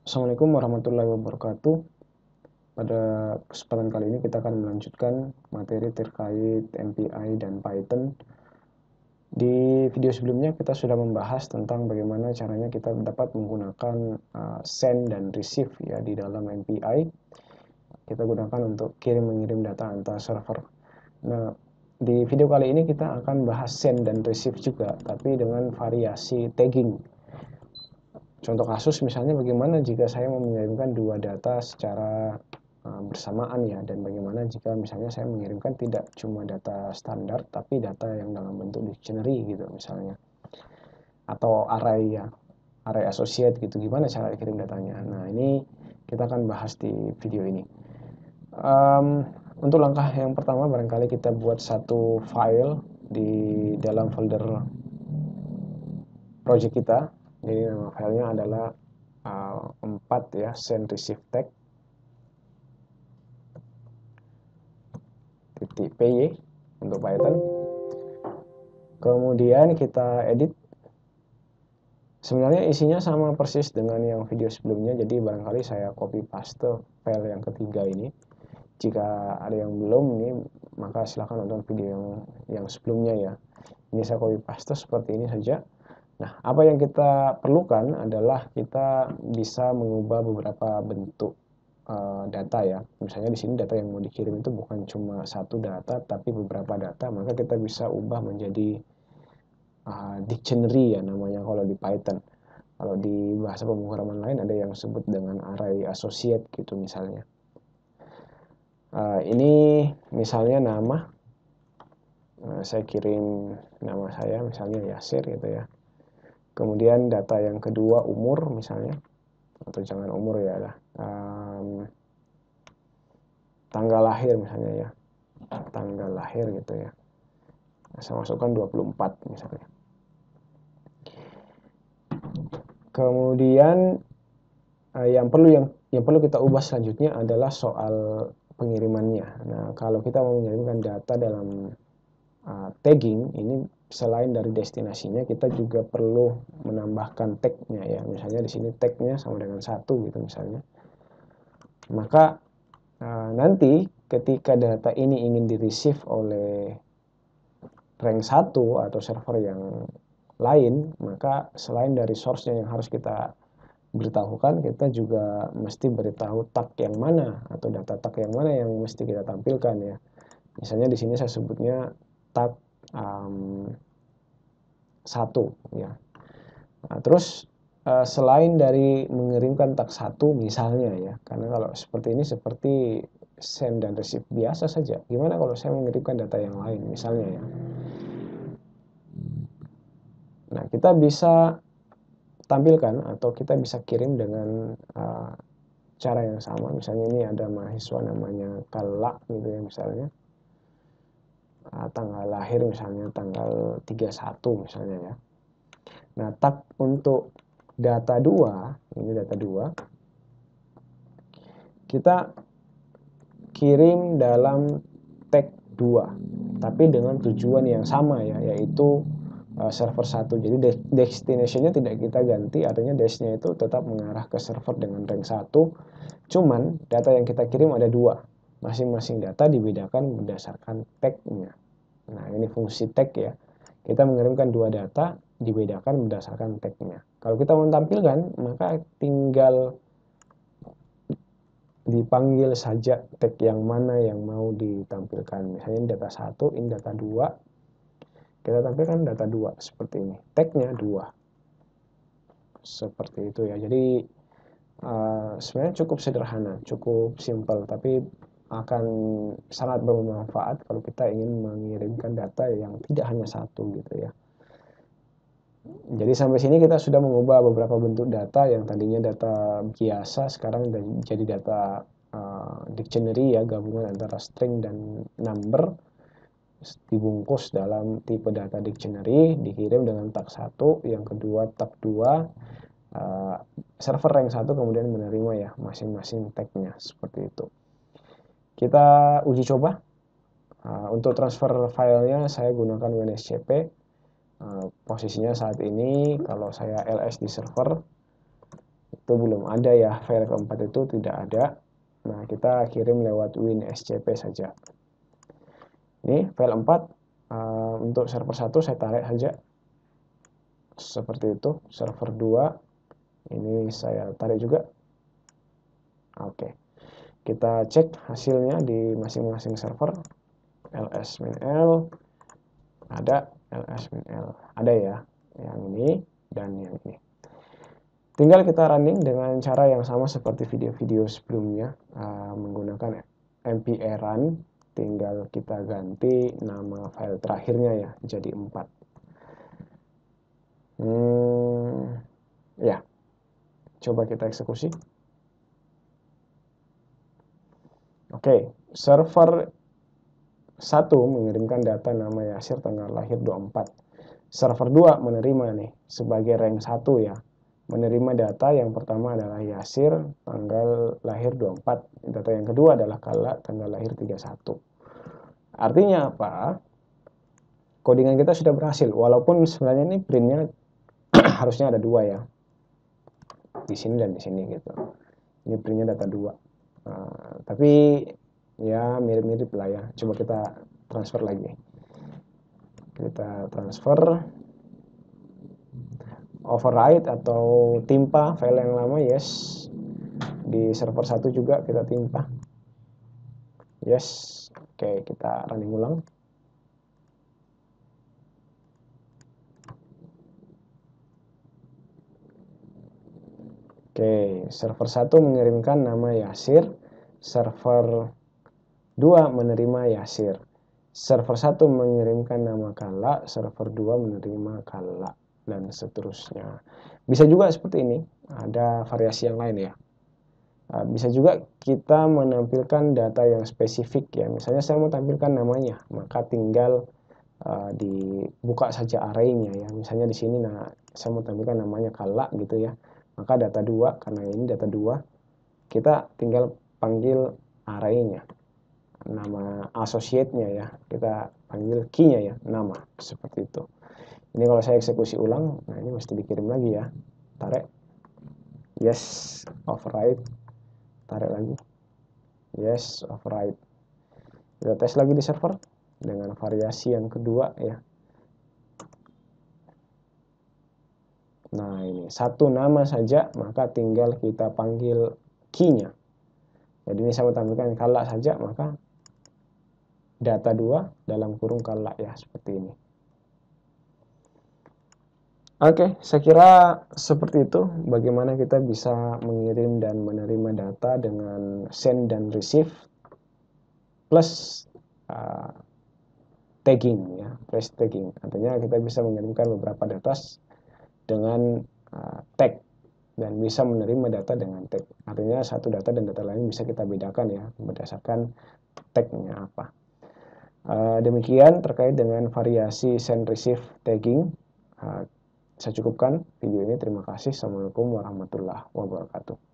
Assalamualaikum warahmatullahi wabarakatuh. Pada kesempatan kali ini kita akan melanjutkan materi terkait MPI dan Python. Di video sebelumnya kita sudah membahas tentang bagaimana caranya kita dapat menggunakan uh, send dan receive ya di dalam MPI. Kita gunakan untuk kirim mengirim data antar server. Nah, di video kali ini kita akan bahas send dan receive juga, tapi dengan variasi tagging Contoh kasus misalnya bagaimana jika saya mengirimkan dua data secara uh, bersamaan ya dan bagaimana jika misalnya saya mengirimkan tidak cuma data standar tapi data yang dalam bentuk dictionary gitu misalnya. Atau array ya array associate gitu. Gimana cara kirim datanya? Nah ini kita akan bahas di video ini. Um, untuk langkah yang pertama barangkali kita buat satu file di dalam folder project kita jadi nama filenya adalah uh, 4 ya send receive tag titik py untuk Python. Kemudian kita edit. Sebenarnya isinya sama persis dengan yang video sebelumnya. Jadi barangkali saya copy paste file yang ketiga ini. Jika ada yang belum ini maka silahkan nonton video yang yang sebelumnya ya. Ini saya copy paste seperti ini saja Nah, apa yang kita perlukan adalah kita bisa mengubah beberapa bentuk uh, data ya. Misalnya di sini data yang mau dikirim itu bukan cuma satu data, tapi beberapa data, maka kita bisa ubah menjadi uh, dictionary ya namanya kalau di Python. Kalau di bahasa pemrograman lain ada yang disebut dengan array associate gitu misalnya. Uh, ini misalnya nama, uh, saya kirim nama saya misalnya Yasir gitu ya kemudian data yang kedua umur misalnya atau jangan umur ya lah. Um, tanggal lahir misalnya ya. Tanggal lahir gitu ya. Saya masukkan 24 misalnya. Kemudian uh, yang perlu yang yang perlu kita ubah selanjutnya adalah soal pengirimannya. Nah kalau kita mau mengirimkan data dalam uh, tagging ini selain dari destinasinya kita juga perlu menambahkan tagnya ya. Misalnya di sini tagnya sama dengan satu gitu misalnya. Maka uh, nanti ketika data ini ingin di receive oleh rank 1 atau server yang lain maka selain dari source-nya yang harus kita beritahukan kita juga mesti beritahu tag yang mana atau data tag yang mana yang mesti kita tampilkan ya. Misalnya di sini saya sebutnya tag um, satu ya. Nah, terus uh, selain dari mengirimkan tag satu misalnya ya, karena kalau seperti ini seperti send dan receive biasa saja. Gimana kalau saya mengirimkan data yang lain misalnya ya. Nah, kita bisa tampilkan atau kita bisa kirim dengan uh, cara yang sama. Misalnya ini ada mahasiswa namanya Kalak gitu ya misalnya. Ah, tanggal lahir misalnya tanggal 31 misalnya ya. Nah, tag untuk data 2, ini data 2. Kita kirim dalam tag 2, tapi dengan tujuan yang sama ya, yaitu uh, server 1. Jadi de destination-nya tidak kita ganti, artinya dash-nya itu tetap mengarah ke server dengan rank 1. Cuman data yang kita kirim ada dua masing-masing data dibedakan berdasarkan tag-nya. Nah, ini fungsi tag ya. Kita mengirimkan dua data dibedakan berdasarkan tag-nya. Kalau kita mau tampilkan, maka tinggal dipanggil saja tag yang mana yang mau ditampilkan. Misalnya ini data 1, ini data 2. Kita tampilkan data 2 seperti ini. Tag-nya 2. Seperti itu ya. Jadi uh, sebenarnya cukup sederhana, cukup simple, tapi akan sangat bermanfaat kalau kita ingin mengirimkan data yang tidak hanya satu gitu ya. Jadi sampai sini kita sudah mengubah beberapa bentuk data yang tadinya data biasa sekarang jadi data uh, dictionary ya gabungan antara string dan number dibungkus dalam tipe data dictionary dikirim dengan tag satu yang kedua tag dua uh, server rank satu kemudian menerima ya masing-masing tagnya seperti itu kita uji coba. Uh, untuk transfer filenya saya gunakan WNSCP. Uh, posisinya saat ini kalau saya LS di server itu belum ada ya. File keempat itu tidak ada. Nah kita kirim lewat WinSCP saja. Ini file 4 uh, eh, untuk server 1 saya tarik saja. Seperti itu server 2 ini saya tarik juga. Oke kita cek hasilnya di masing-masing server. Ls-l ada ls-l ada ya yang ini dan yang ini. Tinggal kita running dengan cara yang sama seperti video-video sebelumnya uh, menggunakan mpa run tinggal kita ganti nama file terakhirnya ya jadi 4 hmm, ya. Coba kita eksekusi oke server 1 mengirimkan data nama Yasir tanggal lahir 24 server 2 menerima nih sebagai rank 1 ya menerima data yang pertama adalah Yasir tanggal lahir 24 data yang kedua adalah Kala tanggal lahir 31 Artinya apa? Codingan kita sudah berhasil, walaupun sebenarnya ini printnya harusnya ada dua ya, di sini dan di sini gitu. Ini printnya data dua, uh, tapi ya mirip-mirip lah ya. Coba kita transfer lagi. Kita transfer override atau timpa file yang lama yes di server satu juga kita timpa yes Oke, kita running ulang. Oke, server 1 mengirimkan nama Yasir, server 2 menerima Yasir. Server 1 mengirimkan nama Kala, server 2 menerima Kala, dan seterusnya. Bisa juga seperti ini, ada variasi yang lain ya. Ah, bisa juga kita menampilkan data yang spesifik ya. Misalnya saya mau tampilkan namanya, maka tinggal uh, dibuka saja arraynya ya. Misalnya di sini nah saya mau tampilkan namanya kala gitu ya. Maka data dua karena ini data dua kita tinggal panggil arraynya. Nama associate-nya ya. Kita panggil key-nya ya, nama seperti itu. Ini kalau saya eksekusi ulang, nah ini mesti dikirim lagi ya. Tarik yes override tarik lagi yes override kita tes lagi di server dengan variasi yang kedua ya nah ini. Satu nama saja maka tinggal kita panggil key-nya. Jadi ini saya tampilkan kalak saja maka data dua dalam kurung kalak ya seperti ini. Oke, saya kira seperti itu. Bagaimana kita bisa mengirim dan menerima data dengan send dan receive plus uh, tagging ya, plus tagging. Artinya kita bisa mengirimkan beberapa data dengan uh, tag dan bisa menerima data dengan tag. Artinya satu data dan data lain bisa kita bedakan ya berdasarkan tagnya apa. Uh, demikian terkait dengan variasi send receive tagging. Uh, saya cukupkan video ini. Terima kasih. Assalamualaikum warahmatullahi wabarakatuh.